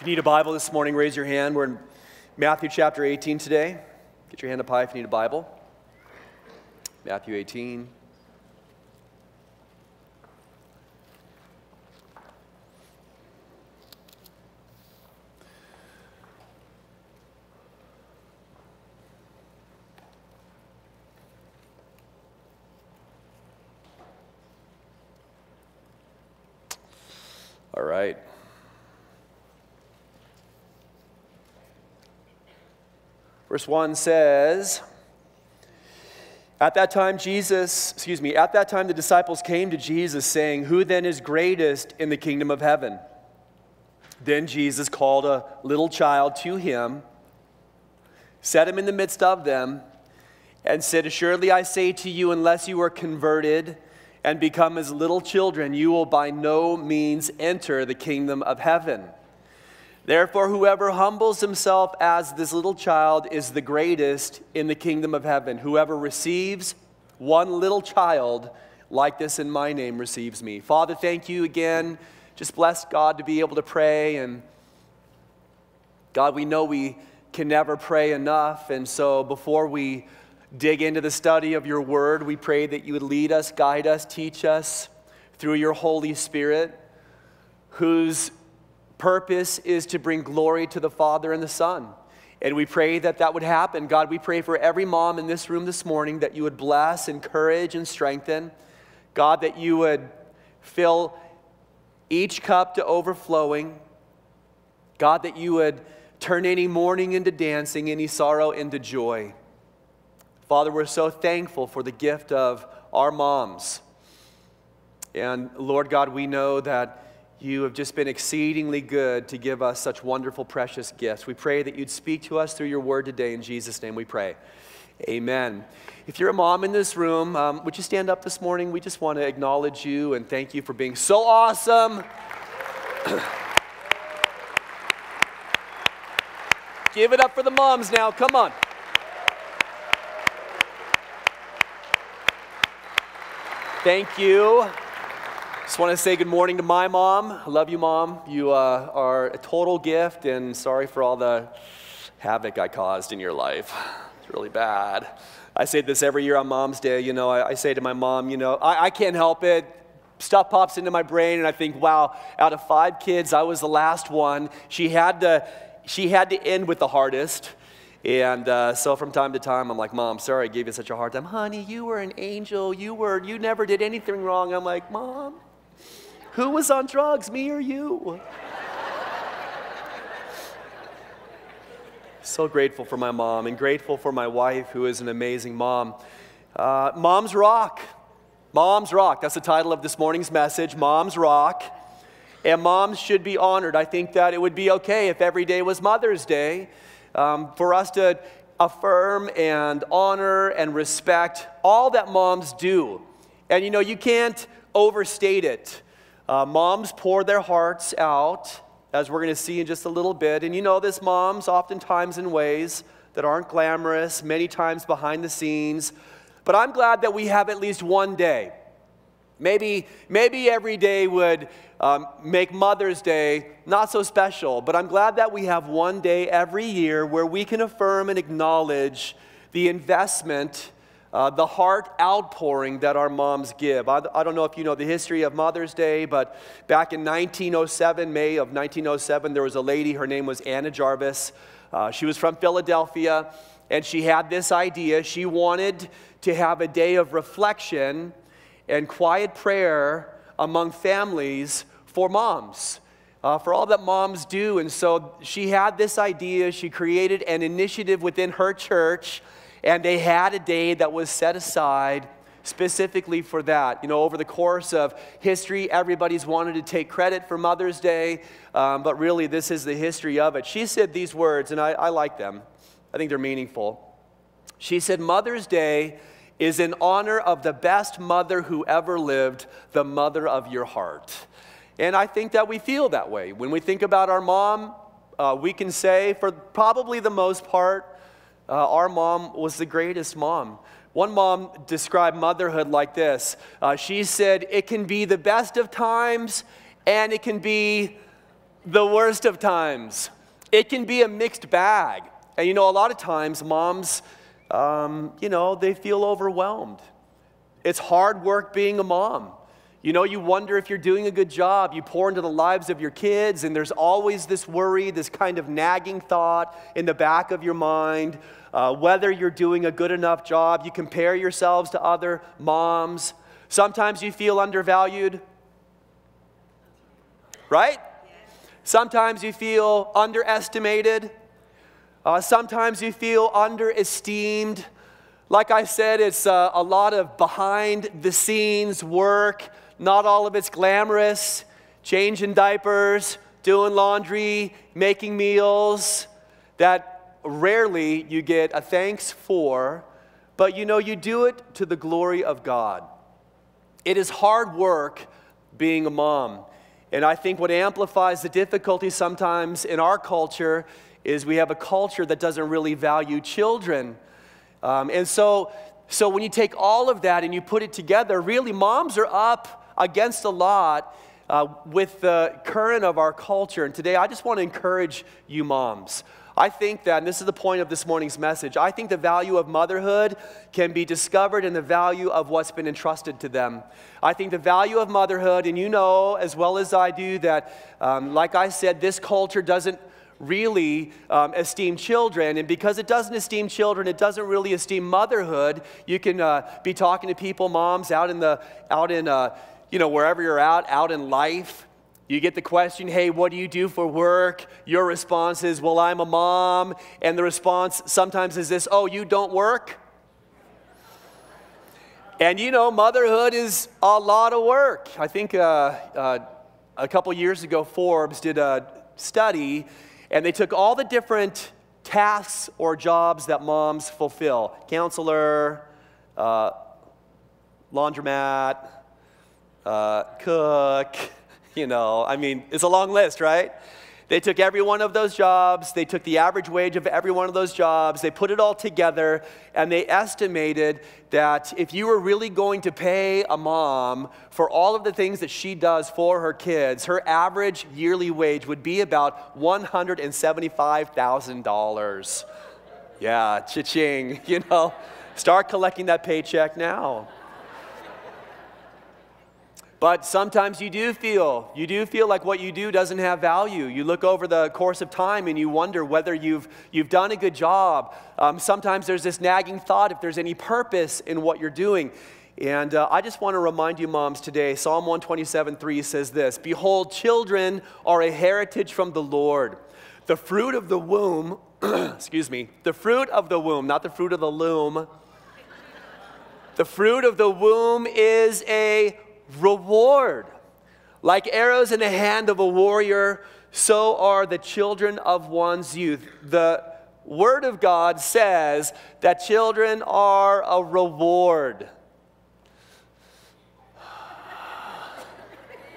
If you need a Bible this morning, raise your hand. We're in Matthew chapter 18 today. Get your hand up high if you need a Bible. Matthew 18. All right. Verse 1 says, At that time, Jesus, excuse me, at that time the disciples came to Jesus saying, Who then is greatest in the kingdom of heaven? Then Jesus called a little child to him, set him in the midst of them, and said, Assuredly I say to you, unless you are converted and become as little children, you will by no means enter the kingdom of heaven. Therefore, whoever humbles himself as this little child is the greatest in the kingdom of heaven. Whoever receives one little child like this in my name receives me. Father, thank you again. Just bless God to be able to pray. And God, we know we can never pray enough. And so before we dig into the study of your word, we pray that you would lead us, guide us, teach us through your Holy Spirit, whose purpose is to bring glory to the Father and the Son. And we pray that that would happen. God, we pray for every mom in this room this morning that you would bless, encourage, and strengthen. God, that you would fill each cup to overflowing. God, that you would turn any mourning into dancing, any sorrow into joy. Father, we're so thankful for the gift of our moms. And Lord God, we know that you have just been exceedingly good to give us such wonderful, precious gifts. We pray that you'd speak to us through your word today. In Jesus' name we pray. Amen. If you're a mom in this room, um, would you stand up this morning? We just want to acknowledge you and thank you for being so awesome. Give it up for the moms now. Come on. Thank you. Just want to say good morning to my mom. I love you, mom. You uh, are a total gift, and sorry for all the havoc I caused in your life. It's really bad. I say this every year on Mom's Day. You know, I, I say to my mom, you know, I, I can't help it stuff pops into my brain and i think wow out of five kids i was the last one she had to she had to end with the hardest and uh, so from time to time, I'm like, Mom, sorry I gave you such a hard time. Honey, you were an angel. You were, you never did anything wrong. I'm like, Mom, who was on drugs, me or you? so grateful for my mom and grateful for my wife, who is an amazing mom. Uh, Moms Rock. Moms Rock. That's the title of this morning's message Moms Rock. And moms should be honored. I think that it would be okay if every day was Mother's Day um, for us to affirm and honor and respect all that moms do. And you know, you can't overstate it. Uh, moms pour their hearts out, as we're going to see in just a little bit. And you know this, moms, oftentimes in ways that aren't glamorous, many times behind the scenes. But I'm glad that we have at least one day. Maybe, maybe every day would um, make Mother's Day not so special, but I'm glad that we have one day every year where we can affirm and acknowledge the investment uh, the heart outpouring that our moms give. I, I, don't know if you know the history of Mother's Day, but back in 1907, May of 1907, there was a lady, her name was Anna Jarvis. Uh, she was from Philadelphia, and she had this idea. She wanted to have a day of reflection and quiet prayer among families for moms. Uh, for all that moms do. And so she had this idea. She created an initiative within her church and they had a day that was set aside specifically for that. You know, over the course of history, everybody's wanted to take credit for Mother's Day, um, but really, this is the history of it. She said these words, and I, I like them, I think they're meaningful. She said, Mother's Day is in honor of the best mother who ever lived, the mother of your heart. And I think that we feel that way. When we think about our mom, uh, we can say, for probably the most part, uh, our mom was the greatest mom. One mom described motherhood like this uh, She said, It can be the best of times and it can be the worst of times. It can be a mixed bag. And you know, a lot of times moms, um, you know, they feel overwhelmed. It's hard work being a mom. You know, you wonder if you're doing a good job. You pour into the lives of your kids, and there's always this worry, this kind of nagging thought in the back of your mind uh, whether you're doing a good enough job. You compare yourselves to other moms. Sometimes you feel undervalued, right? Sometimes you feel underestimated. Uh, sometimes you feel under underesteemed. Like I said, it's uh, a lot of behind the scenes work. Not all of it's glamorous. Changing diapers, doing laundry, making meals that rarely you get a thanks for, but you know, you do it to the glory of God. It is hard work being a mom. And I think what amplifies the difficulty sometimes in our culture is we have a culture that doesn't really value children. Um, and so, so when you take all of that and you put it together, really moms are up against a lot uh, with the current of our culture. And today I just want to encourage you moms. I think that, and this is the point of this morning's message, I think the value of motherhood can be discovered in the value of what's been entrusted to them. I think the value of motherhood, and you know as well as I do that, um, like I said, this culture doesn't really um, esteem children. And because it doesn't esteem children, it doesn't really esteem motherhood. You can uh, be talking to people, moms out in the, out in, uh, you know, wherever you're out, out in life. You get the question, hey, what do you do for work? Your response is, well, I'm a mom. And the response sometimes is this, oh, you don't work? And you know, motherhood is a lot of work. I think uh, uh, a couple years ago, Forbes did a study and they took all the different tasks or jobs that moms fulfill counselor, uh, laundromat, uh, cook, you know, I mean, it's a long list, right? They took every one of those jobs, they took the average wage of every one of those jobs, they put it all together, and they estimated that if you were really going to pay a mom for all of the things that she does for her kids, her average yearly wage would be about $175,000. Yeah, cha-ching, you know. Start collecting that paycheck now. But sometimes you do feel, you do feel like what you do doesn't have value. You look over the course of time and you wonder whether you've, you've done a good job. Um, sometimes there's this nagging thought if there's any purpose in what you're doing. And uh, I just want to remind you, moms, today Psalm 127 3 says this Behold, children are a heritage from the Lord. The fruit of the womb, excuse me, the fruit of the womb, not the fruit of the loom. The fruit of the womb is a reward. Like arrows in the hand of a warrior, so are the children of one's youth. The Word of God says that children are a reward.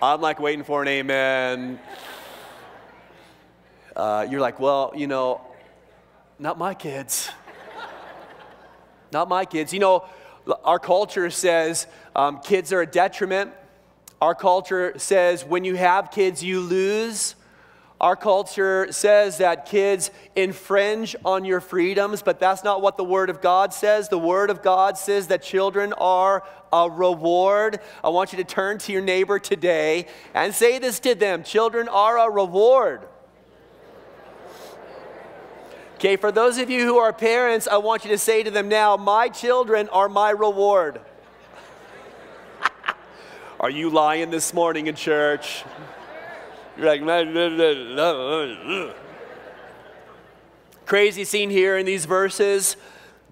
I'm like waiting for an amen. Uh, you're like, well, you know, not my kids. Not my kids. You know, our culture says um, kids are a detriment. Our culture says when you have kids, you lose. Our culture says that kids infringe on your freedoms, but that's not what the Word of God says. The Word of God says that children are a reward. I want you to turn to your neighbor today and say this to them Children are a reward. Okay, for those of you who are parents, I want you to say to them now, My children are my reward. are you lying this morning in church? You're like, crazy scene here in these verses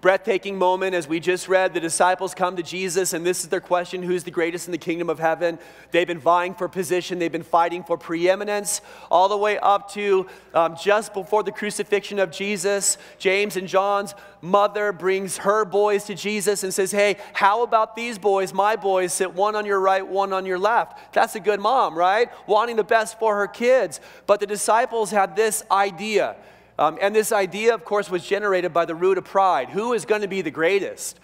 breathtaking moment as we just read. The disciples come to Jesus, and this is their question Who's the greatest in the kingdom of heaven? They've been vying for position, they've been fighting for preeminence, all the way up to um, just before the crucifixion of Jesus. James and John's mother brings her boys to Jesus and says, Hey, how about these boys, my boys, sit one on your right, one on your left? That's a good mom, right? Wanting the best for her kids. But the disciples had this idea. Um, and this idea, of course, was generated by the root of pride. Who is going to be the greatest?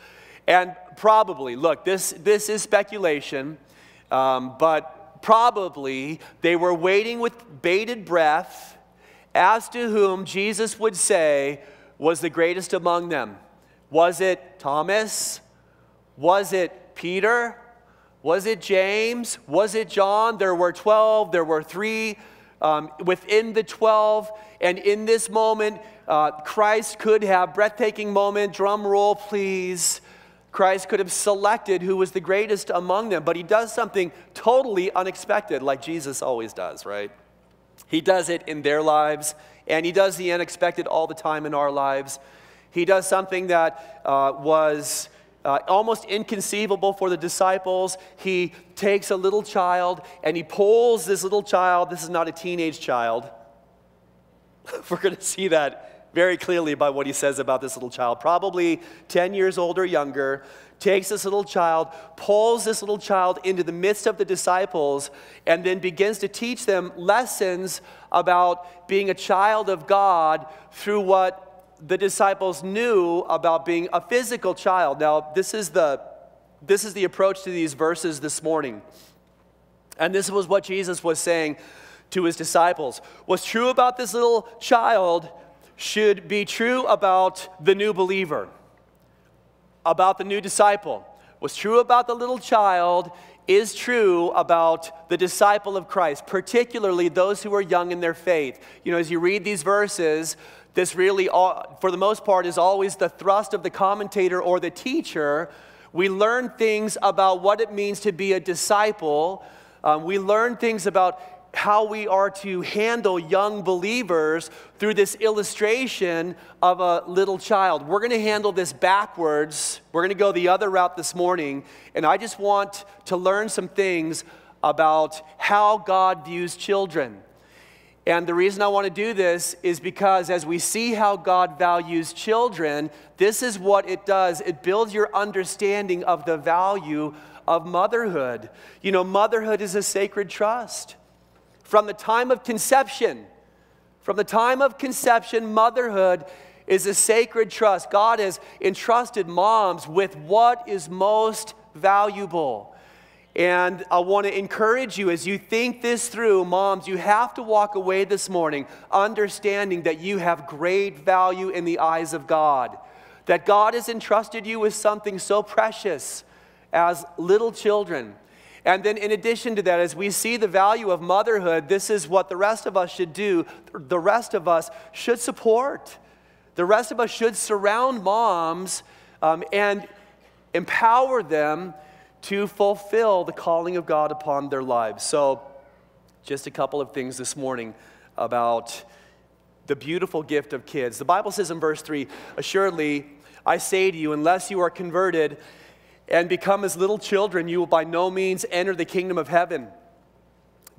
And probably, look, this, this is speculation, um, but probably they were waiting with bated breath as to whom Jesus would say was the greatest among them. Was it Thomas? Was it Peter? Was it James? Was it John? There were 12, there were three um, within the 12. And in this moment, uh, Christ could have, breathtaking moment, drum roll, please. Christ could have selected who was the greatest among them, but he does something totally unexpected, like Jesus always does, right? He does it in their lives, and he does the unexpected all the time in our lives. He does something that uh, was uh, almost inconceivable for the disciples. He takes a little child and he pulls this little child. This is not a teenage child. We're going to see that very clearly by what he says about this little child. Probably 10 years old or younger, takes this little child, pulls this little child into the midst of the disciples, and then begins to teach them lessons about being a child of God through what the disciples knew about being a physical child. Now, this is the, this is the approach to these verses this morning. And this was what Jesus was saying to his disciples. What's true about this little child should be true about the new believer, about the new disciple. What's true about the little child is true about the disciple of Christ, particularly those who are young in their faith. You know, as you read these verses, this really, for the most part, is always the thrust of the commentator or the teacher. We learn things about what it means to be a disciple. Um, we learn things about how we are to handle young believers through this illustration of a little child. We're going to handle this backwards. We're going to go the other route this morning. And I just want to learn some things about how God views children. And the reason I want to do this is because as we see how God values children, this is what it does it builds your understanding of the value of motherhood. You know, motherhood is a sacred trust. From the time of conception, from the time of conception, motherhood is a sacred trust. God has entrusted moms with what is most valuable. And I want to encourage you as you think this through, moms, you have to walk away this morning understanding that you have great value in the eyes of God. That God has entrusted you with something so precious as little children. And then, in addition to that, as we see the value of motherhood, this is what the rest of us should do. The rest of us should support. The rest of us should surround moms um, and empower them to fulfill the calling of God upon their lives. So, just a couple of things this morning about the beautiful gift of kids. The Bible says in verse 3 Assuredly, I say to you, unless you are converted and become as little children, you will by no means enter the kingdom of heaven.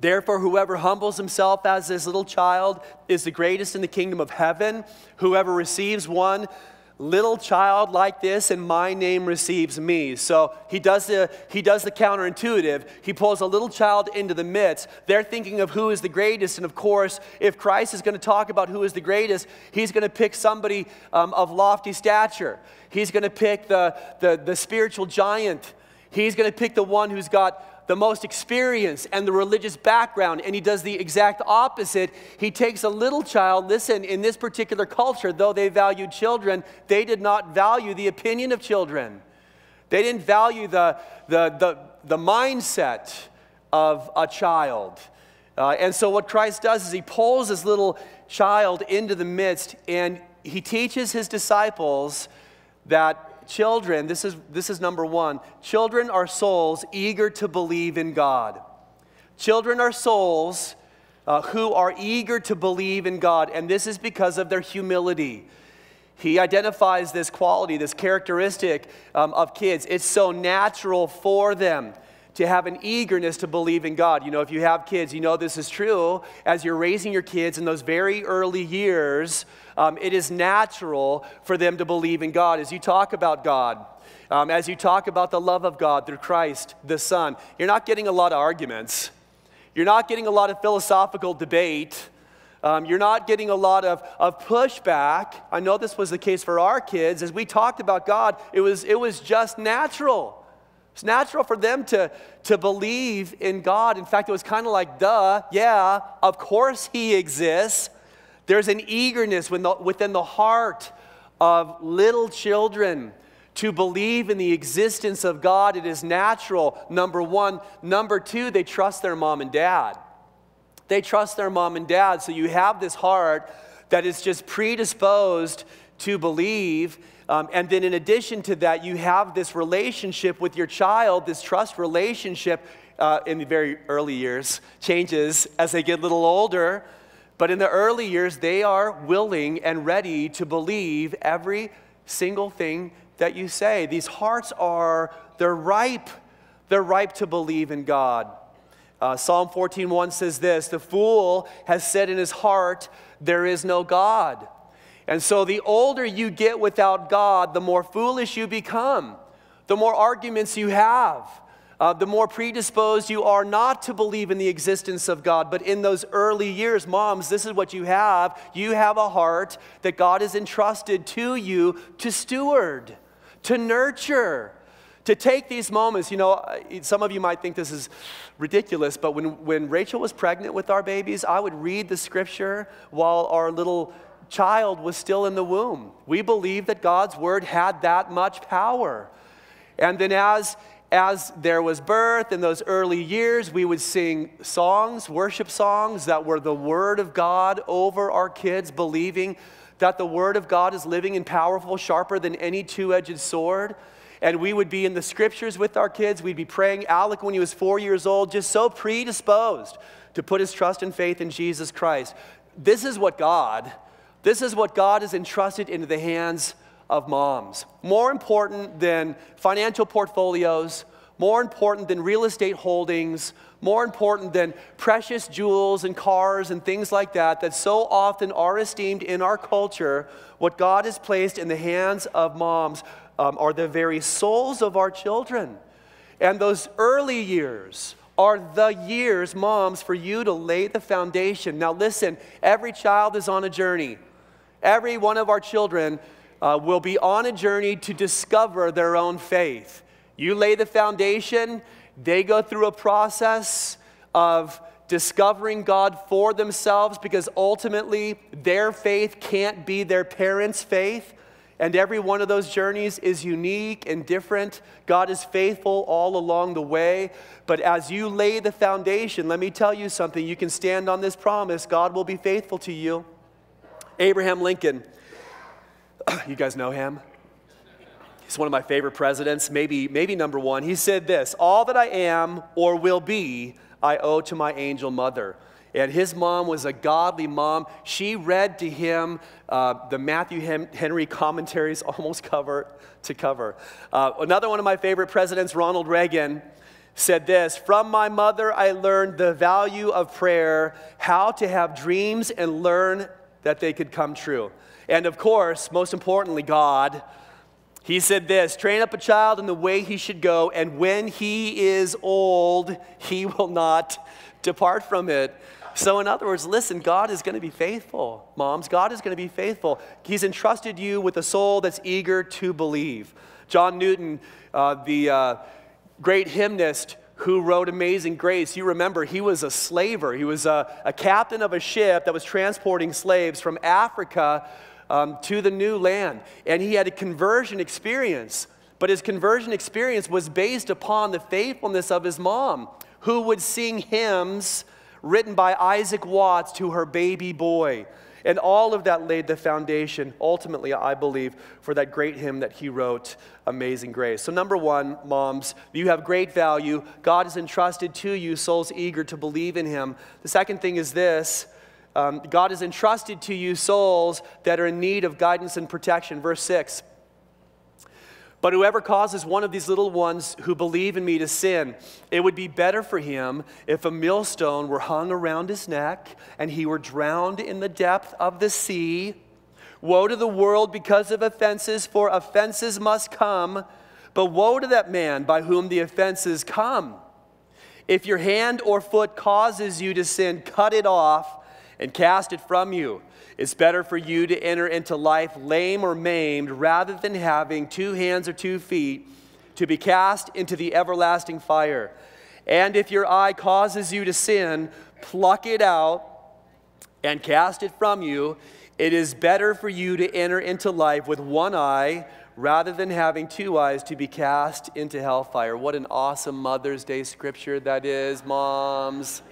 Therefore, whoever humbles himself as this little child is the greatest in the kingdom of heaven. Whoever receives one little child like this and my name receives me. So he does the he does the counterintuitive. He pulls a little child into the midst. They're thinking of who is the greatest and of course if christ is going to talk about who is the greatest he's going to pick somebody um, of lofty stature. He's going to pick the, the, the spiritual giant. He's going to pick the one who's got the most experience and the religious background, and he does the exact opposite. He takes a little child. Listen, in this particular culture, though they valued children, they did not value the opinion of children. They didn't value the, the, the, the mindset of a child. Uh, and so, what Christ does is he pulls this little child into the midst and he teaches his disciples that children, this is, this is number one, children are souls eager to believe in God. Children are souls uh, who are eager to believe in God, and this is because of their humility. He identifies this quality, this characteristic um, of kids. It's so natural for them to have an eagerness to believe in God. You know, if you have kids, you know this is true. As you're raising your kids in those very early years, um, it is natural for them to believe in God. As you talk about God, um, as you talk about the love of God through Christ, the Son, you're not getting a lot of arguments. You're not getting a lot of philosophical debate. Um, you're not getting a lot of, of pushback. I know this was the case for our kids. As we talked about God, it was, it was just natural It's natural for them to, to believe in God. In fact, it was kind of like, duh, yeah, of course He exists. There's an eagerness within the heart of little children to believe in the existence of God. It is natural, number one. Number two, they trust their mom and dad. They trust their mom and dad. So you have this heart that is just predisposed to believe um, and then, in addition to that, you have this relationship with your child, this trust relationship uh, in the very early years, changes as they get a little older. But in the early years, they are willing and ready to believe every single thing that you say. These hearts are, they're ripe. They're ripe to believe in God. Uh, Psalm 14:1 says this, "The fool has said in his heart, there is no God." And so the older you get without God, the more foolish you become, the more arguments you have. Uh, the more predisposed you are not to believe in the existence of God. But in those early years, moms, this is what you have. You have a heart that God has entrusted to you to steward, to nurture, to take these moments. You know, some of you might think this is ridiculous, but when, when Rachel was pregnant with our babies, I would read the scripture while our little child was still in the womb. We believe that God's word had that much power. And then as as there was birth in those early years, we would sing songs, worship songs that were the Word of God over our kids, believing that the Word of God is living and powerful, sharper than any two edged sword. And we would be in the scriptures with our kids. We'd be praying. Alec, when he was four years old, just so predisposed to put his trust and faith in Jesus Christ. This is what God this is what God has entrusted into the hands of moms. More important than financial portfolios, more important than real estate holdings, more important than precious jewels and cars and things like that, that so often are esteemed in our culture, what God has placed in the hands of moms um, are the very souls of our children. And those early years are the years, moms, for you to lay the foundation. Now, listen, every child is on a journey. Every one of our children uh, will be on a journey to discover their own faith. You lay the foundation, they go through a process of discovering God for themselves because ultimately their faith can't be their parents' faith. And every one of those journeys is unique and different. God is faithful all along the way. But as you lay the foundation, let me tell you something. You can stand on this promise God will be faithful to you. Abraham Lincoln, you guys know him? He's one of my favorite presidents, maybe, maybe number one. He said this All that I am or will be, I owe to my angel mother. And his mom was a godly mom. She read to him uh, the Matthew Henry commentaries almost cover to cover. Uh, another one of my favorite presidents, Ronald Reagan, said this From my mother, I learned the value of prayer, how to have dreams and learn that they could come true. And of course, most importantly, God, He said this train up a child in the way he should go, and when he is old, he will not depart from it. So, in other words, listen, God is going to be faithful. Moms, God is going to be faithful. He's entrusted you with a soul that's eager to believe. John Newton, uh, the uh, great hymnist, who wrote Amazing Grace. You remember, he was a slaver. He was a, a captain of a ship that was transporting slaves from Africa um, to the new land. And he had a conversion experience. But his conversion experience was based upon the faithfulness of his mom, who would sing hymns written by Isaac Watts to her baby boy. And all of that laid the foundation, ultimately, I believe, for that great hymn that he wrote, Amazing Grace. So, number one, moms, you have great value. God has entrusted to you souls eager to believe in him. The second thing is this um, God has entrusted to you souls that are in need of guidance and protection. Verse 6 but whoever causes one of these little ones who believe in me to sin, it would be better for him if a millstone were hung around his neck and he were drowned in the depth of the sea. Woe to the world because of offenses, for offenses must come. But woe to that man by whom the offenses come. If your hand or foot causes you to sin, cut it off and cast it from you. It's better for you to enter into life lame or maimed rather than having two hands or two feet to be cast into the everlasting fire. And if your eye causes you to sin, pluck it out and cast it from you. It is better for you to enter into life with one eye rather than having two eyes to be cast into hellfire. What an awesome Mother's Day scripture that is, moms.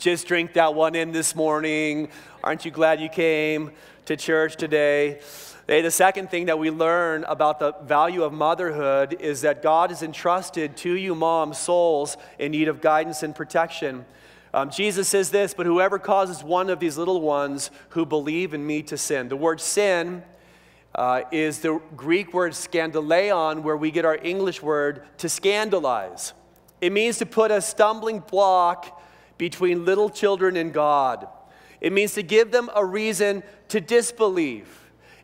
Just drink that one in this morning. Aren't you glad you came to church today? Hey, the second thing that we learn about the value of motherhood is that God has entrusted to you, moms, souls in need of guidance and protection. Um, Jesus says this, but whoever causes one of these little ones who believe in me to sin. The word sin uh, is the Greek word scandaleon, where we get our English word to scandalize. It means to put a stumbling block between little children and God. It means to give them a reason to disbelieve.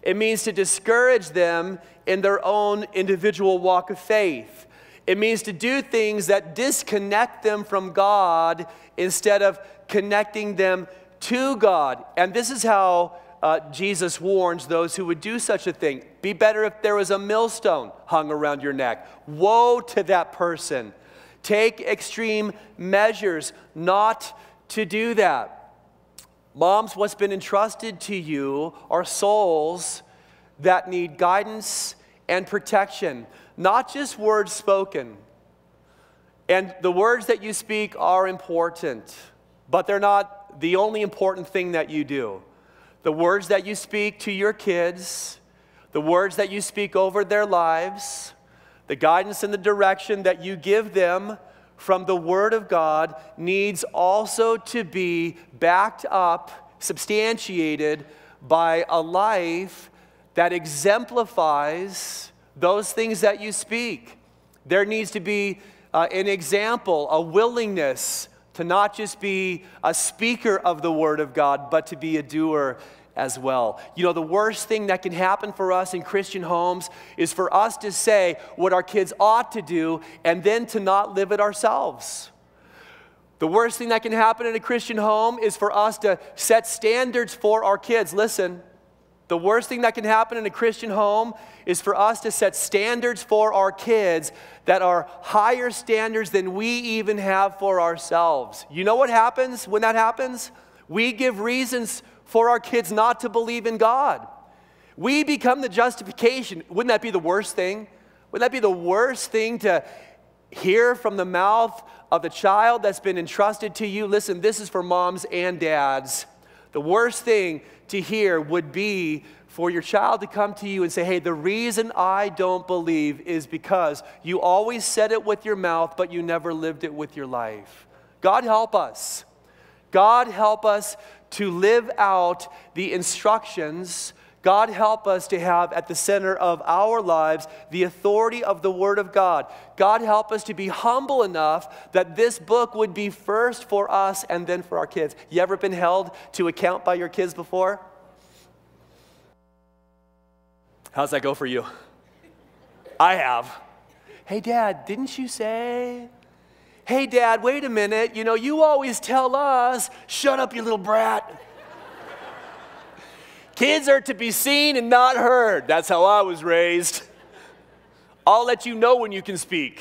It means to discourage them in their own individual walk of faith. It means to do things that disconnect them from God instead of connecting them to God. And this is how uh, Jesus warns those who would do such a thing. Be better if there was a millstone hung around your neck. Woe to that person. Take extreme measures not to do that. Moms, what's been entrusted to you are souls that need guidance and protection, not just words spoken. And the words that you speak are important, but they're not the only important thing that you do. The words that you speak to your kids, the words that you speak over their lives, the guidance and the direction that you give them from the Word of God needs also to be backed up, substantiated by a life that exemplifies those things that you speak. There needs to be uh, an example, a willingness to not just be a speaker of the Word of God, but to be a doer as well. You know, the worst thing that can happen for us in Christian homes is for us to say what our kids ought to do and then to not live it ourselves. The worst thing that can happen in a Christian home is for us to set standards for our kids. Listen, the worst thing that can happen in a Christian home is for us to set standards for our kids that are higher standards than we even have for ourselves. You know what happens when that happens? We give reasons for our kids not to believe in God. We become the justification. Wouldn't that be the worst thing? Wouldn't that be the worst thing to hear from the mouth of the child that's been entrusted to you? Listen, this is for moms and dads. The worst thing to hear would be for your child to come to you and say, Hey, the reason I don't believe is because you always said it with your mouth, but you never lived it with your life. God help us. God help us to live out the instructions. God help us to have at the center of our lives the authority of the Word of God. God help us to be humble enough that this book would be first for us and then for our kids. You ever been held to account by your kids before? How's that go for you? I have. Hey, Dad, didn't you say? Hey, Dad, wait a minute. You know, you always tell us, shut up, you little brat. Kids are to be seen and not heard. That's how I was raised. I'll let you know when you can speak.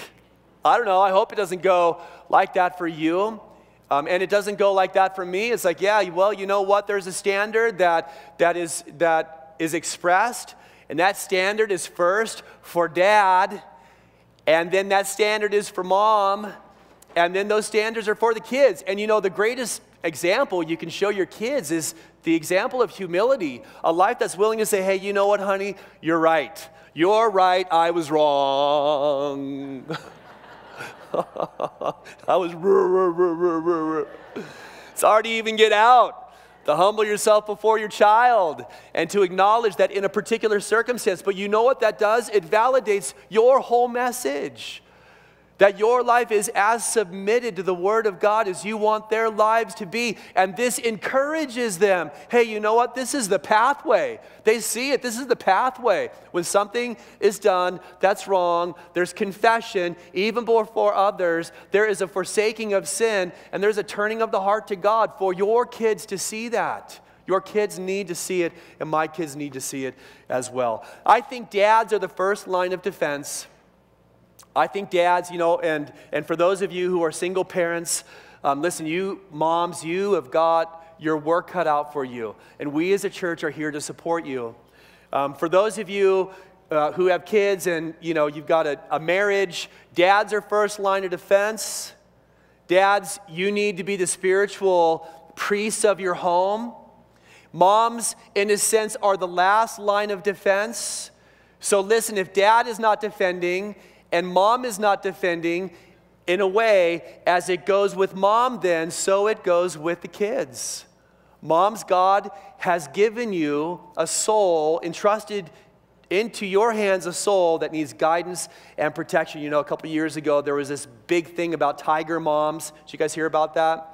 I don't know. I hope it doesn't go like that for you. Um, and it doesn't go like that for me. It's like, yeah, well, you know what? There's a standard that, that, is, that is expressed, and that standard is first for dad, and then that standard is for mom, and then those standards are for the kids. And you know, the greatest example you can show your kids is the example of humility, a life that's willing to say, hey, you know what, honey, you're right. You're right, I was wrong. I was. It's hard to even get out. To humble yourself before your child and to acknowledge that in a particular circumstance. But you know what that does? It validates your whole message. That your life is as submitted to the Word of God as you want their lives to be. And this encourages them. Hey, you know what? This is the pathway. They see it. This is the pathway. When something is done that's wrong, there's confession, even before others. There is a forsaking of sin, and there's a turning of the heart to God for your kids to see that. Your kids need to see it, and my kids need to see it as well. I think dads are the first line of defense I think dads, you know, and, and for those of you who are single parents, um, listen, you moms, you have got your work cut out for you. And we as a church are here to support you. Um, for those of you uh, who have kids and you know you've got a, a marriage, dads are first line of defense. Dads, you need to be the spiritual priests of your home. Moms, in a sense, are the last line of defense. So listen, if dad is not defending and mom is not defending, in a way, as it goes with mom, then so it goes with the kids. Moms, God has given you a soul, entrusted into your hands a soul that needs guidance and protection. You know, a couple years ago, there was this big thing about tiger moms. Did you guys hear about that?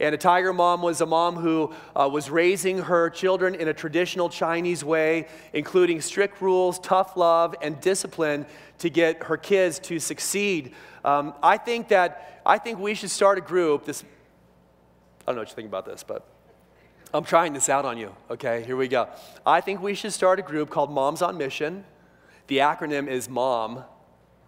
And a tiger mom was a mom who uh, was raising her children in a traditional Chinese way, including strict rules, tough love, and discipline to get her kids to succeed. Um, I think that I think we should start a group. This, I don't know what you think about this, but I'm trying this out on you. Okay, here we go. I think we should start a group called Moms on Mission. The acronym is MOM.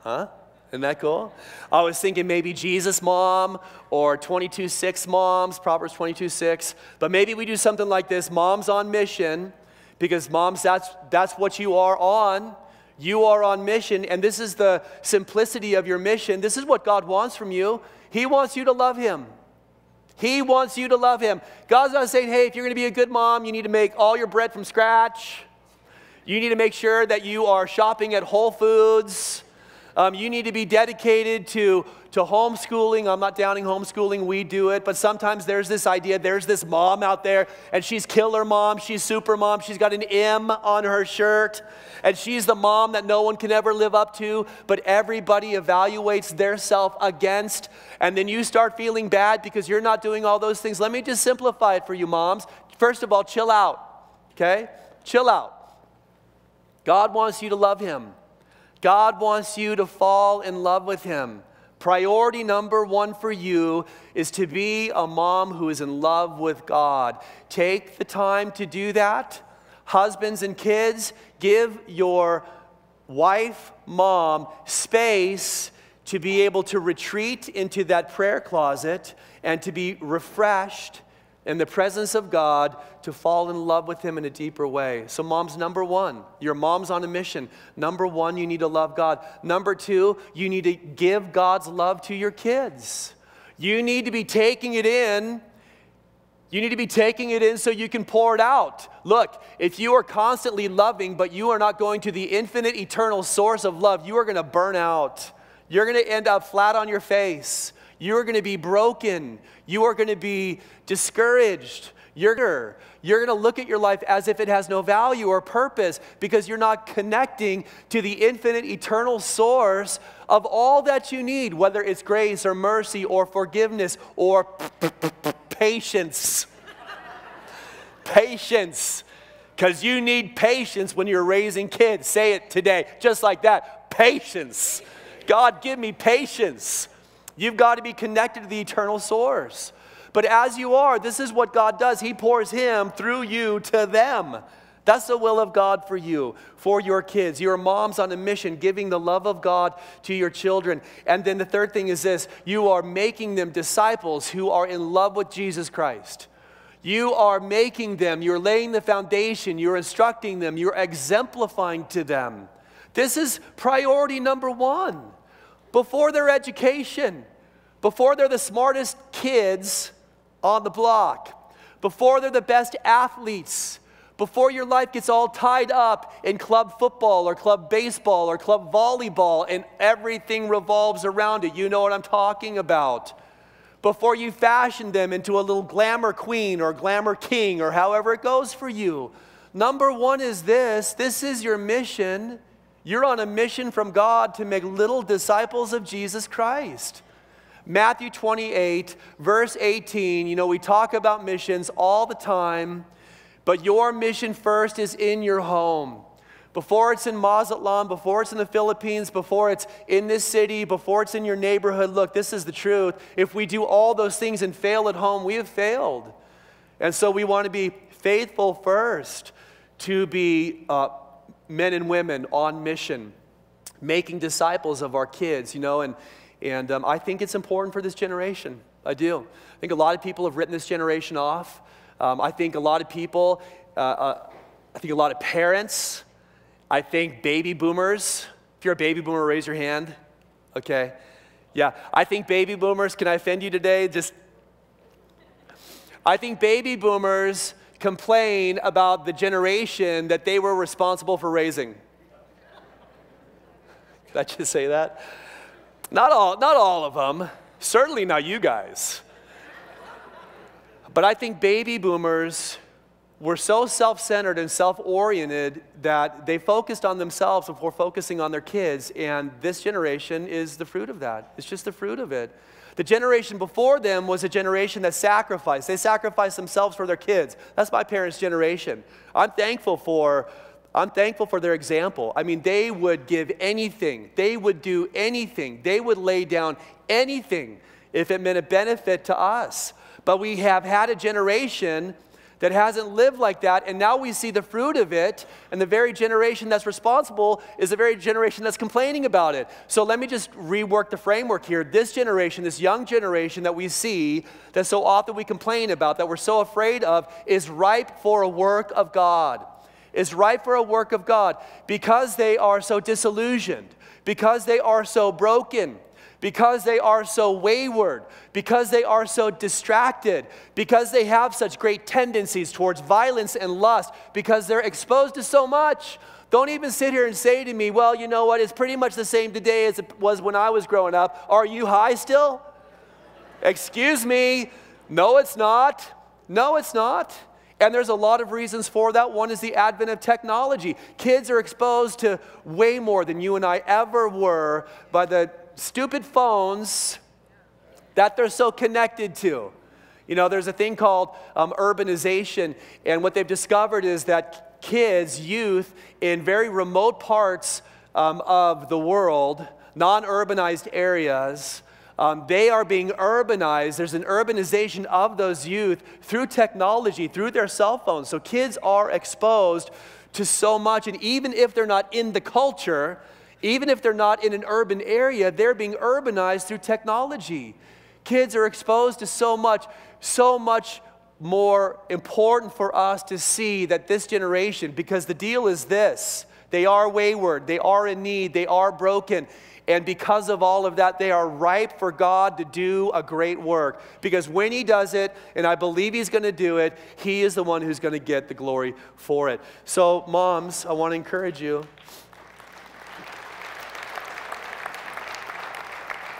Huh? Isn't that cool? I was thinking maybe Jesus mom or 22 6 moms, Proverbs 22 6. But maybe we do something like this Moms on mission, because moms, that's, that's what you are on. You are on mission, and this is the simplicity of your mission. This is what God wants from you. He wants you to love Him. He wants you to love Him. God's not saying, hey, if you're going to be a good mom, you need to make all your bread from scratch. You need to make sure that you are shopping at Whole Foods. Um, you need to be dedicated to, to homeschooling. I'm not downing homeschooling, we do it. But sometimes there's this idea there's this mom out there, and she's killer mom, she's super mom, she's got an M on her shirt, and she's the mom that no one can ever live up to, but everybody evaluates their self against. And then you start feeling bad because you're not doing all those things. Let me just simplify it for you, moms. First of all, chill out, okay? Chill out. God wants you to love Him. God wants you to fall in love with Him. Priority number one for you is to be a mom who is in love with God. Take the time to do that. Husbands and kids, give your wife, mom, space to be able to retreat into that prayer closet and to be refreshed in the presence of God to fall in love with Him in a deeper way. So, mom's number one, your mom's on a mission. Number one, you need to love God. Number two, you need to give God's love to your kids. You need to be taking it in. You need to be taking it in so you can pour it out. Look, if you are constantly loving, but you are not going to the infinite, eternal source of love, you are going to burn out. You're going to end up flat on your face. You're going to be broken. You are going to be discouraged. You're, you're going to look at your life as if it has no value or purpose because you're not connecting to the infinite, eternal source of all that you need, whether it's grace or mercy or forgiveness or patience. patience. Because you need patience when you're raising kids. Say it today, just like that. Patience. God, give me patience. You've got to be connected to the eternal source. But as you are, this is what God does. He pours Him through you to them. That's the will of God for you, for your kids. Your mom's on a mission, giving the love of God to your children. And then the third thing is this you are making them disciples who are in love with Jesus Christ. You are making them, you're laying the foundation, you're instructing them, you're exemplifying to them. This is priority number one before their education, before they're the smartest kids on the block, before they're the best athletes, before your life gets all tied up in club football or club baseball or club volleyball and everything revolves around it. You know what I'm talking about. Before you fashion them into a little glamour queen or glamour king or however it goes for you. Number one is this this is your mission you're on a mission from God to make little disciples of Jesus Christ. Matthew 28, verse 18, you know, we talk about missions all the time, but your mission first is in your home. Before it's in Mazatlan, before it's in the Philippines, before it's in this city, before it's in your neighborhood, look, this is the truth. If we do all those things and fail at home, we have failed. And so we want to be faithful first, to be uh, men and women on mission making disciples of our kids, you know, and, and um, I think it's important for this generation. I do. I think a lot of people have written this generation off. Um, I think a lot of people, uh, uh, I think a lot of parents, I think baby boomers. If you're a baby boomer, raise your hand. Okay. Yeah. I think baby boomers, can I offend you today? Just, I think baby boomers complain about the generation that they were responsible for raising. Did I just say that? Not all, not all of them. Certainly not you guys. But I think baby boomers were so self centered and self oriented that they focused on themselves before focusing on their kids. And this generation is the fruit of that. It's just the fruit of it. The generation before them was a generation that sacrificed. They sacrificed themselves for their kids. That's my parents' generation. I'm thankful for I'm thankful for their example. I mean, they would give anything, they would do anything, they would lay down anything if it meant a benefit to us. But we have had a generation that hasn't lived like that, and now we see the fruit of it, and the very generation that's responsible is the very generation that's complaining about it. So let me just rework the framework here. This generation, this young generation that we see, that so often we complain about, that we're so afraid of, is ripe for a work of God is ripe for a work of God because they are so disillusioned, because they are so broken, because they are so wayward, because they are so distracted, because they have such great tendencies towards violence and lust, because they're exposed to so much. Don't even sit here and say to me, well, you know what, it's pretty much the same today as it was when I was growing up. Are you high still? Excuse me. No, it's not. No, it's not. And there's a lot of reasons for that. One is the advent of technology. Kids are exposed to way more than you and I ever were by the stupid phones that they're so connected to. You know, there's a thing called um, urbanization, and what they've discovered is that kids, youth in very remote parts um, of the world, non urbanized areas, um, they are being urbanized. There's an urbanization of those youth through technology, through their cell phones. So kids are exposed to so much. And even if they're not in the culture, even if they're not in an urban area, they're being urbanized through technology. Kids are exposed to so much, so much more important for us to see that this generation, because the deal is this they are wayward, they are in need, they are broken. And because of all of that, they are ripe for God to do a great work. Because when He does it, and I believe He's going to do it, He is the one who's going to get the glory for it. So, moms, I want to encourage you.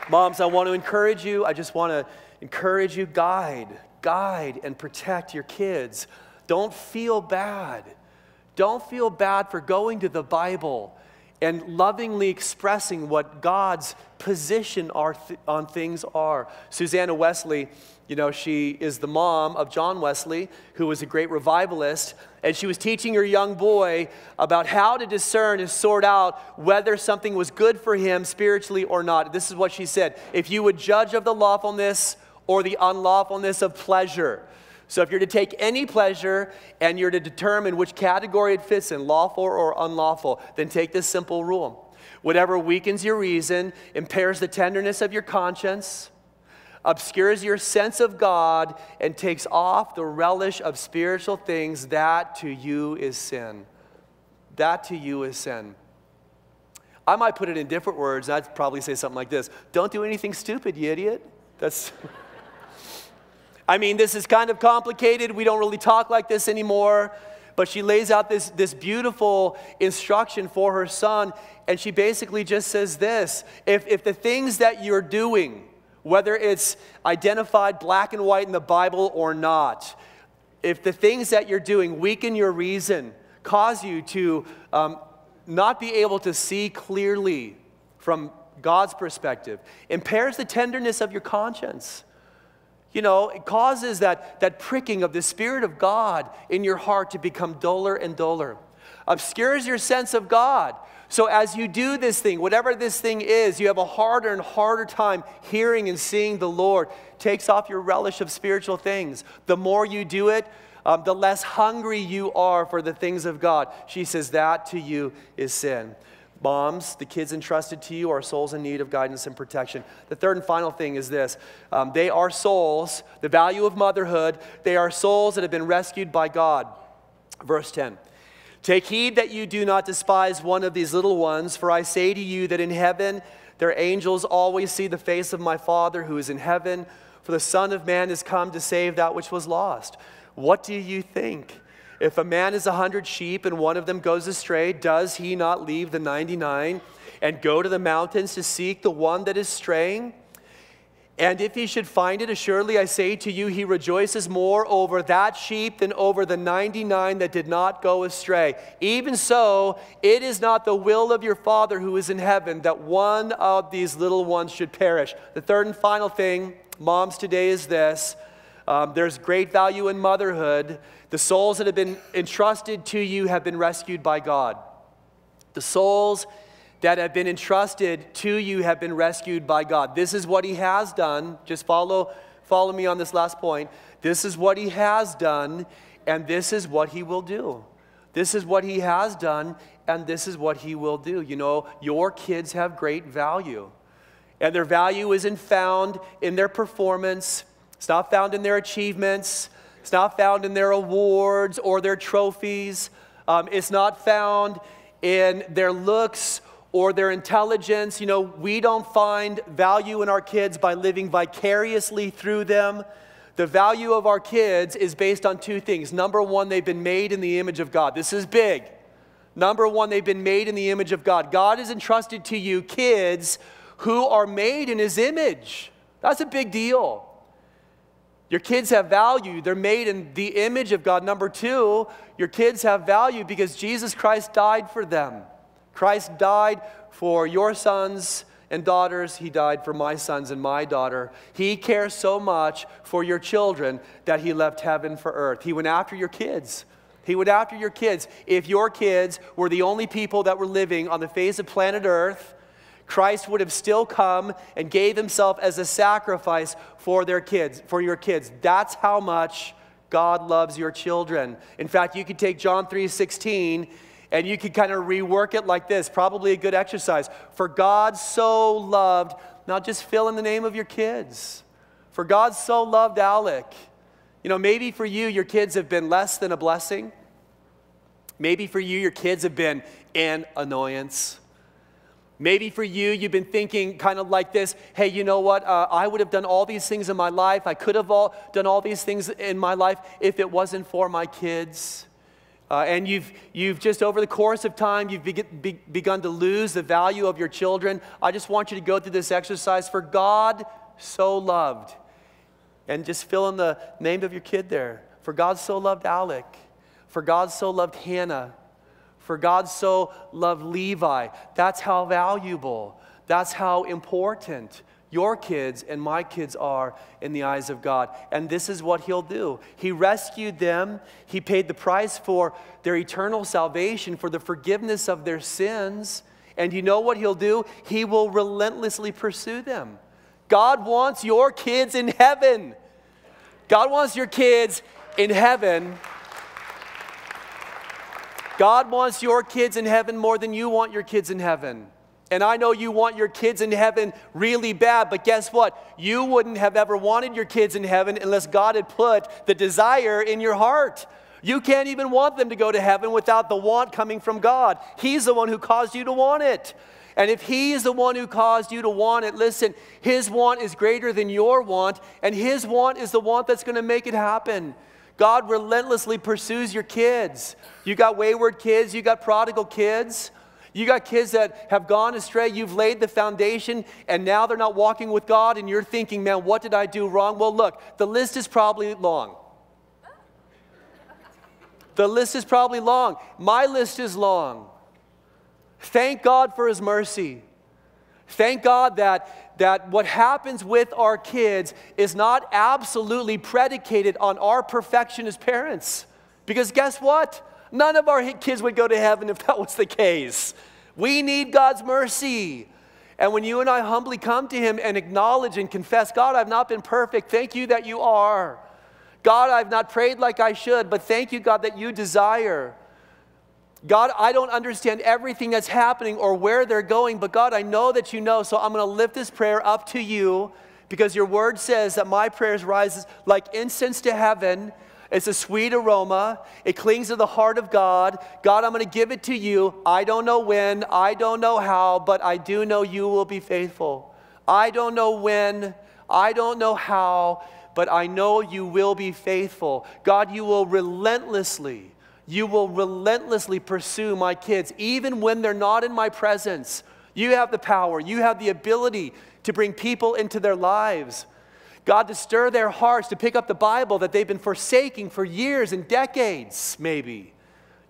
Moms, I want to encourage you. I just want to encourage you guide, guide, and protect your kids. Don't feel bad. Don't feel bad for going to the Bible and lovingly expressing what God's position th- on things are. Susanna Wesley, you know, she is the mom of John Wesley, who was a great revivalist, and she was teaching her young boy about how to discern and sort out whether something was good for him spiritually or not. This is what she said If you would judge of the lawfulness or the unlawfulness of pleasure, so if you're to take any pleasure and you're to determine which category it fits in, lawful or unlawful, then take this simple rule. Whatever weakens your reason, impairs the tenderness of your conscience, obscures your sense of God, and takes off the relish of spiritual things, that to you is sin. That to you is sin. I might put it in different words. I'd probably say something like this Don't do anything stupid, you idiot. That's. I mean, this is kind of complicated. We don't really talk like this anymore. But she lays out this, this beautiful instruction for her son, and she basically just says this if, if the things that you're doing, whether it's identified black and white in the Bible or not, if the things that you're doing weaken your reason, cause you to um, not be able to see clearly from God's perspective, impairs the tenderness of your conscience you know, it causes that, that pricking of the Spirit of God in your heart to become duller and duller. Obscures your sense of God. So as you do this thing, whatever this thing is, you have a harder and harder time hearing and seeing the Lord. Takes off your relish of spiritual things. The more you do it, um, the less hungry you are for the things of God. She says that to you is sin. Moms, the kids entrusted to you are souls in need of guidance and protection. The third and final thing is this um, they are souls, the value of motherhood, they are souls that have been rescued by God. Verse 10. Take heed that you do not despise one of these little ones, for I say to you that in heaven their angels always see the face of my Father who is in heaven, for the Son of Man is come to save that which was lost. What do you think? If a man has a hundred sheep and one of them goes astray, does he not leave the 99 and go to the mountains to seek the one that is straying? And if he should find it, assuredly I say to you, he rejoices more over that sheep than over the 99 that did not go astray. Even so, it is not the will of your Father who is in heaven that one of these little ones should perish. The third and final thing, moms, today is this um, there's great value in motherhood. The souls that have been entrusted to you have been rescued by God. The souls that have been entrusted to you have been rescued by God. This is what He has done. Just follow, follow me on this last point. This is what He has done, and this is what He will do. This is what He has done, and this is what He will do. You know, your kids have great value, and their value isn't found in their performance it's not found in their achievements. It's not found in their awards or their trophies. Um, it's not found in their looks or their intelligence. You know, we don't find value in our kids by living vicariously through them. The value of our kids is based on two things. Number one, they've been made in the image of God. This is big. Number one, they've been made in the image of God. God has entrusted to you kids who are made in His image. That's a big deal. Your kids have value. They're made in the image of God. Number two, your kids have value because Jesus Christ died for them. Christ died for your sons and daughters. He died for my sons and my daughter. He cares so much for your children that he left heaven for earth. He went after your kids. He went after your kids. If your kids were the only people that were living on the face of planet earth, Christ would have still come and gave himself as a sacrifice for their kids, for your kids. That's how much God loves your children. In fact, you could take John 3:16 and you could kind of rework it like this, probably a good exercise. For God so loved, now just fill in the name of your kids. For God so loved Alec. You know, maybe for you, your kids have been less than a blessing. Maybe for you, your kids have been an annoyance. Maybe for you, you've been thinking kind of like this hey, you know what? Uh, I would have done all these things in my life. I could have all, done all these things in my life if it wasn't for my kids. Uh, and you've, you've just over the course of time, you've be, be, begun to lose the value of your children. I just want you to go through this exercise. For God so loved. And just fill in the name of your kid there. For God so loved Alec. For God so loved Hannah. For God so loved Levi. That's how valuable, that's how important your kids and my kids are in the eyes of God. And this is what He'll do He rescued them, He paid the price for their eternal salvation, for the forgiveness of their sins. And you know what He'll do? He will relentlessly pursue them. God wants your kids in heaven. God wants your kids in heaven. God wants your kids in heaven more than you want your kids in heaven. And I know you want your kids in heaven really bad, but guess what? You wouldn't have ever wanted your kids in heaven unless God had put the desire in your heart. You can't even want them to go to heaven without the want coming from God. He's the one who caused you to want it. And if He is the one who caused you to want it, listen, His want is greater than your want, and His want is the want that's going to make it happen. God relentlessly pursues your kids. You got wayward kids, you got prodigal kids. You got kids that have gone astray. You've laid the foundation and now they're not walking with God, and you're thinking, man, what did I do wrong? Well, look, the list is probably long. The list is probably long. My list is long. Thank God for His mercy. Thank God that, that what happens with our kids is not absolutely predicated on our perfection as parents. Because guess what? None of our kids would go to heaven if that was the case. We need God's mercy. And when you and I humbly come to Him and acknowledge and confess, God, I've not been perfect. Thank you that you are. God, I've not prayed like I should, but thank you, God, that you desire. God, I don't understand everything that's happening or where they're going, but God, I know that you know, so I'm going to lift this prayer up to you because your word says that my prayers rise like incense to heaven. It's a sweet aroma. It clings to the heart of God. God, I'm going to give it to you. I don't know when, I don't know how, but I do know you will be faithful. I don't know when, I don't know how, but I know you will be faithful. God, you will relentlessly you will relentlessly pursue my kids, even when they're not in my presence. You have the power, you have the ability to bring people into their lives. God, to stir their hearts to pick up the Bible that they've been forsaking for years and decades, maybe.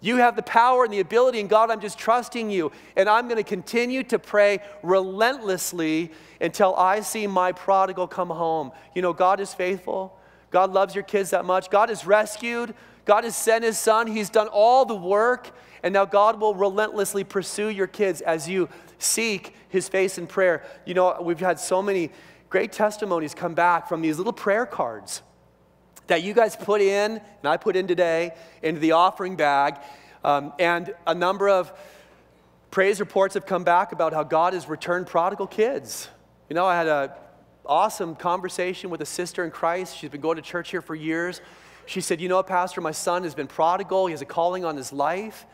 You have the power and the ability, and God, I'm just trusting you. And I'm going to continue to pray relentlessly until I see my prodigal come home. You know, God is faithful. God loves your kids that much. God has rescued. God has sent his son, he's done all the work, and now God will relentlessly pursue your kids as you seek his face in prayer. You know, we've had so many great testimonies come back from these little prayer cards that you guys put in, and I put in today, into the offering bag. Um, and a number of praise reports have come back about how God has returned prodigal kids. You know, I had an awesome conversation with a sister in Christ. She's been going to church here for years. She said, You know, Pastor, my son has been prodigal. He has a calling on his life.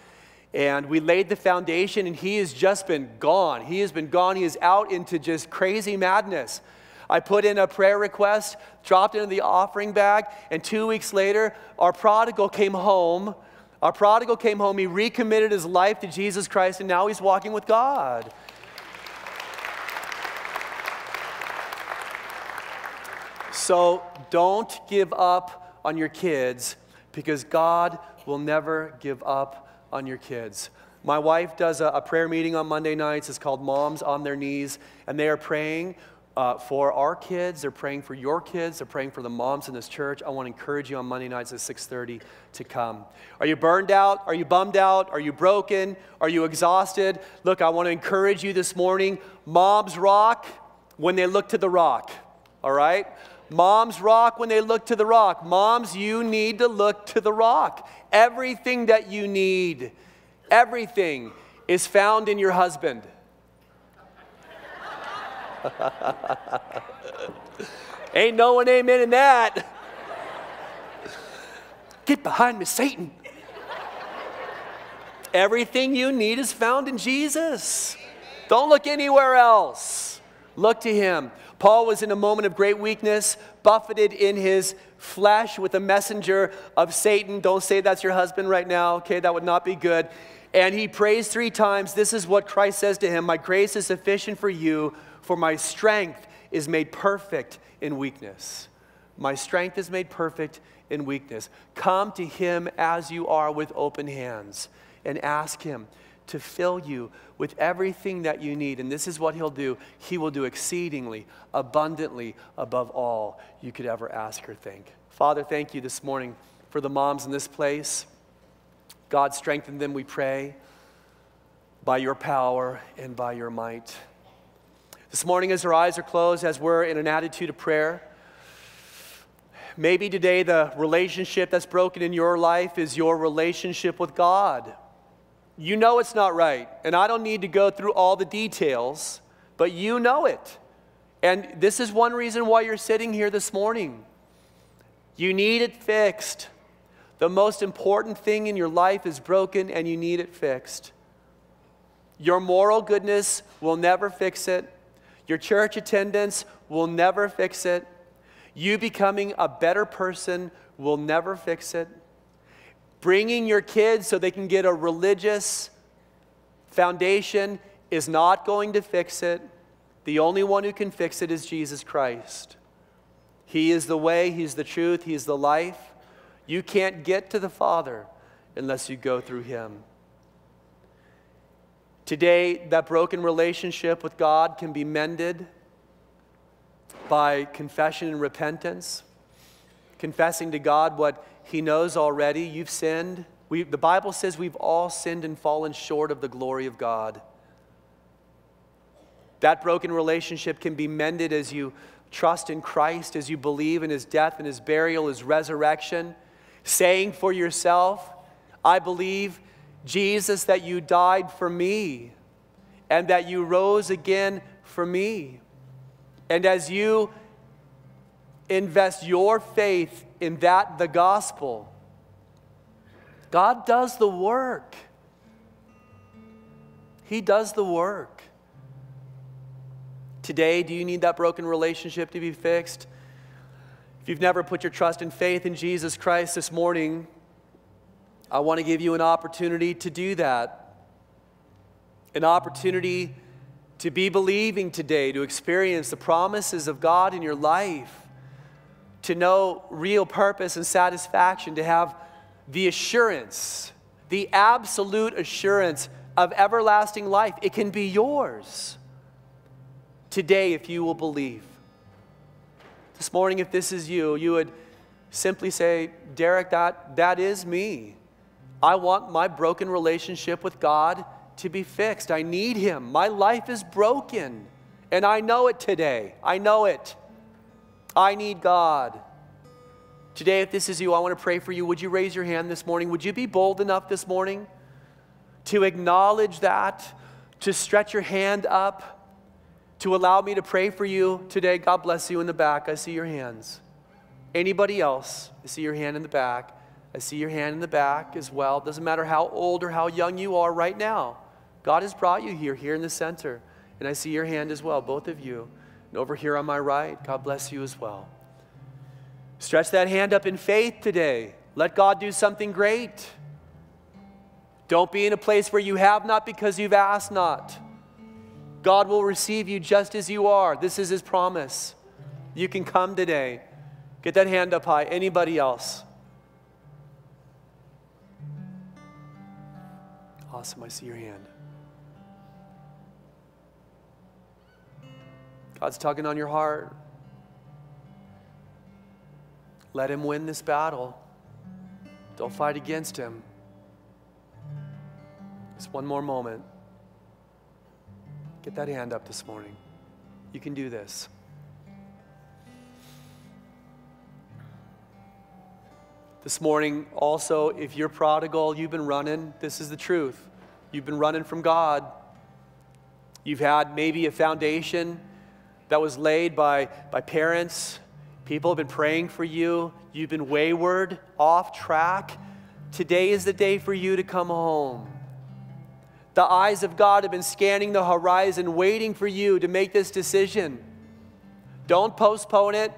And we laid the foundation, and he has just been gone. He has been gone. He is out into just crazy madness. I put in a prayer request, dropped it in the offering bag, and two weeks later, our prodigal came home. Our prodigal came home. He recommitted his life to Jesus Christ, and now he's walking with God. So don't give up on your kids because God will never give up on your kids. My wife does a, a prayer meeting on Monday nights. It's called Moms on Their Knees, and they are praying uh, for our kids. They're praying for your kids. They're praying for the moms in this church. I want to encourage you on Monday nights at 6:30 to come. Are you burned out? Are you bummed out? Are you broken? Are you exhausted? Look, I want to encourage you this morning. Moms rock when they look to the rock. All right? Moms rock when they look to the rock. Moms, you need to look to the rock. Everything that you need, everything is found in your husband. Ain't no one amen in that. Get behind me, Satan. Everything you need is found in Jesus. Don't look anywhere else. Look to him. Paul was in a moment of great weakness, buffeted in his flesh with a messenger of Satan. Don't say that's your husband right now, okay? That would not be good. And he prays three times. This is what Christ says to him My grace is sufficient for you, for my strength is made perfect in weakness. My strength is made perfect in weakness. Come to him as you are with open hands and ask him to fill you with everything that you need. And this is what He'll do He will do exceedingly, abundantly, above all you could ever ask or think. Father, thank you this morning for the moms in this place. God, strengthen them, we pray, by your power and by your might. This morning, as our eyes are closed, as we're in an attitude of prayer, maybe today the relationship that's broken in your life is your relationship with God. You know it's not right. And I don't need to go through all the details, but you know it. And this is one reason why you're sitting here this morning. You need it fixed. The most important thing in your life is broken and you need it fixed. Your moral goodness will never fix it. Your church attendance will never fix it. You becoming a better person will never fix it. Bringing your kids so they can get a religious foundation is not going to fix it. The only one who can fix it is Jesus Christ. He is the way, He's the truth, He's the life. You can't get to the Father unless you go through Him. Today, that broken relationship with God can be mended by confession and repentance, confessing to God what he knows already you've sinned. We, the Bible says we've all sinned and fallen short of the glory of God. That broken relationship can be mended as you trust in Christ, as you believe in his death and his burial, his resurrection, saying for yourself, I believe Jesus, that you died for me and that you rose again for me. And as you invest your faith in that, the gospel, God does the work. He does the work. Today, do you need that broken relationship to be fixed? If you've never put your trust and faith in Jesus Christ this morning, I want to give you an opportunity to do that. An opportunity to be believing today, to experience the promises of God in your life, to know real purpose and satisfaction, to have the assurance, the absolute assurance of everlasting life. It can be yours today if you will believe. This morning, if this is you, you would simply say, Derek, that, that is me. I want my broken relationship with God to be fixed. I need Him. My life is broken, and I know it today. I know it. I need God. Today, if this is you, I want to pray for you. Would you raise your hand this morning? Would you be bold enough this morning to acknowledge that, to stretch your hand up? to allow me to pray for you today. God bless you in the back. I see your hands. Anybody else? I see your hand in the back. I see your hand in the back as well. Doesn't matter how old or how young you are right now. God has brought you here, here in the center. And I see your hand as well, both of you. And over here on my right, God bless you as well. Stretch that hand up in faith today. Let God do something great. Don't be in a place where you have not because you've asked not. God will receive you just as you are. This is His promise. You can come today. Get that hand up high. Anybody else? Awesome. I see your hand. God's tugging on your heart. Let Him win this battle. Don't fight against Him. Just one more moment. Get that hand up this morning. You can do this. This morning, also, if you're prodigal, you've been running, this is the truth. You've been running from God. You've had maybe a foundation that was laid by, by parents. People have been praying for you. You've been wayward, off track. Today is the day for you to come home. The eyes of God have been scanning the horizon, waiting for you to make this decision. Don't postpone it.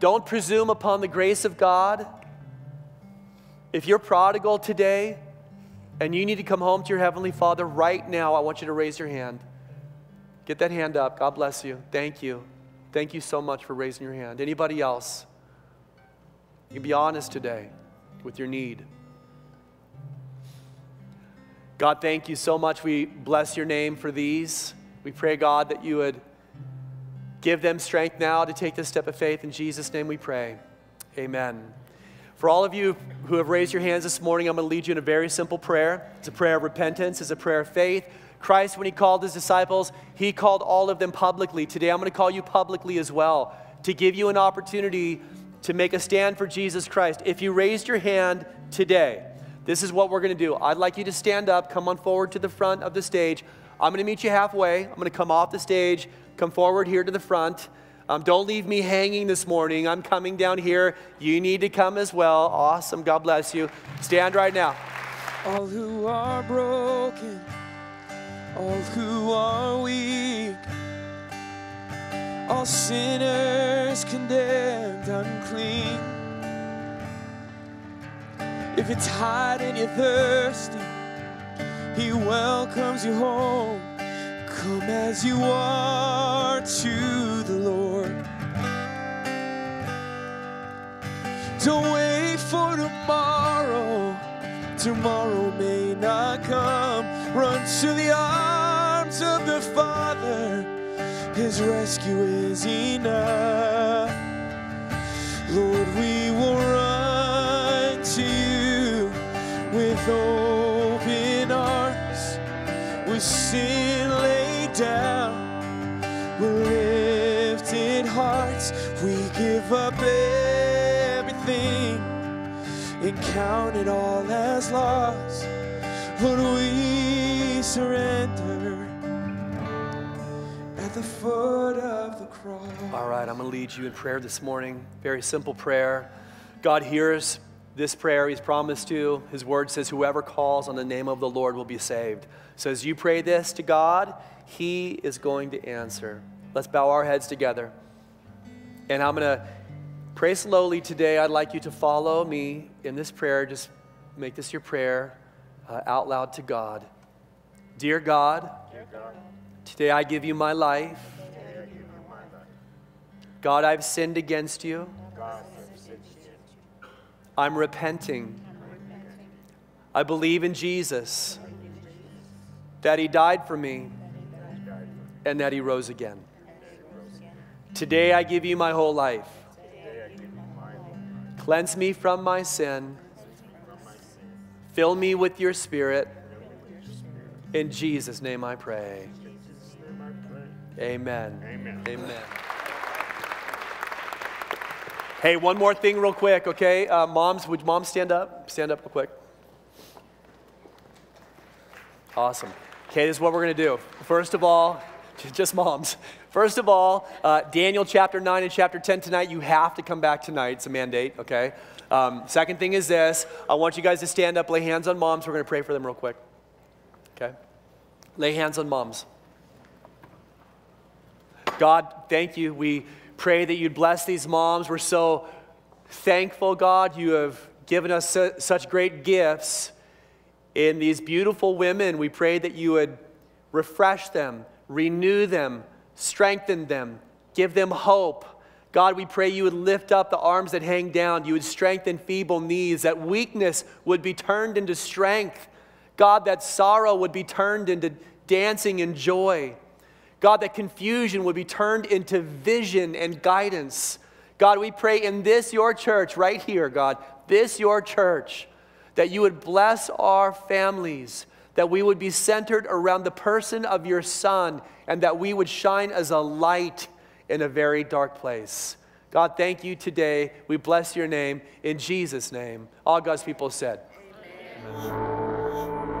Don't presume upon the grace of God. If you're prodigal today and you need to come home to your Heavenly Father right now, I want you to raise your hand. Get that hand up. God bless you. Thank you. Thank you so much for raising your hand. Anybody else? You be honest today with your need. God, thank you so much. We bless your name for these. We pray, God, that you would give them strength now to take this step of faith. In Jesus' name we pray. Amen. For all of you who have raised your hands this morning, I'm going to lead you in a very simple prayer. It's a prayer of repentance, it's a prayer of faith. Christ, when he called his disciples, he called all of them publicly. Today, I'm going to call you publicly as well to give you an opportunity to make a stand for Jesus Christ. If you raised your hand today, this is what we're going to do. I'd like you to stand up, come on forward to the front of the stage. I'm going to meet you halfway. I'm going to come off the stage, come forward here to the front. Um, don't leave me hanging this morning. I'm coming down here. You need to come as well. Awesome. God bless you. Stand right now. All who are broken, all who are weak, all sinners condemned, unclean if it's hot and you're thirsty, He welcomes you home. Come as you are to the Lord. Don't wait for tomorrow. Tomorrow may not come. Run to the arms of the Father. His rescue is enough. Lord, we will run to you with open arms, with sin down, with lifted hearts, we give up everything and count it all as loss. Lord, we surrender at the foot of the cross. All right, I'm going to lead you in prayer this morning. Very simple prayer. God hears this prayer. He's promised to. His word says, Whoever calls on the name of the Lord will be saved. So as you pray this to God, He is going to answer. Let's bow our heads together. And I'm going to pray slowly today. I'd like you to follow me in this prayer. Just make this your prayer uh, out loud to God. Dear God, Dear God today I give you my life. God, I've sinned against you. I'm repenting. I believe in Jesus, that He died for me, and that He rose again. Today I give you my whole life. Cleanse me from my sin. Fill me with your spirit. In Jesus' name I pray. Amen. Amen. Amen. Hey, one more thing, real quick, okay? Uh, moms, would moms stand up? Stand up real quick. Awesome. Okay, this is what we're going to do. First of all, just moms. First of all, uh, Daniel chapter 9 and chapter 10 tonight, you have to come back tonight. It's a mandate, okay? Um, second thing is this I want you guys to stand up, lay hands on moms. We're going to pray for them real quick. Okay? Lay hands on moms. God, thank you. We pray that you'd bless these moms. We're so thankful, God. You have given us su- such great gifts in these beautiful women. We pray that you would refresh them, renew them, strengthen them, give them hope. God, we pray you would lift up the arms that hang down. You would strengthen feeble knees, that weakness would be turned into strength. God, that sorrow would be turned into dancing and joy. God, that confusion would be turned into vision and guidance. God, we pray in this, your church, right here, God, this, your church, that you would bless our families, that we would be centered around the person of your Son, and that we would shine as a light in a very dark place. God, thank you today. We bless your name in Jesus' name. All God's people said, Amen. Amen.